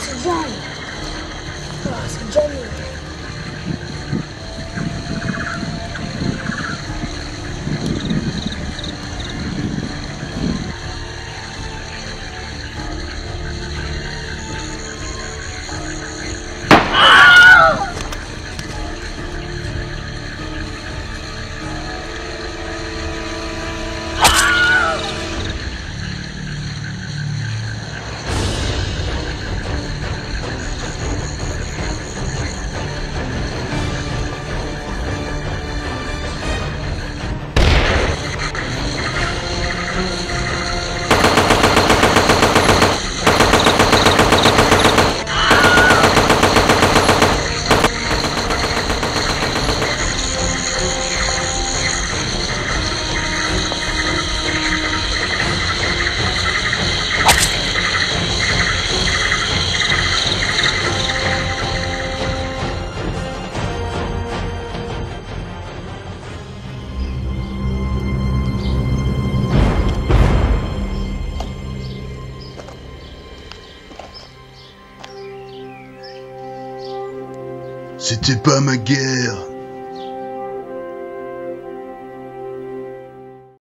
是这样的。C'était pas ma guerre.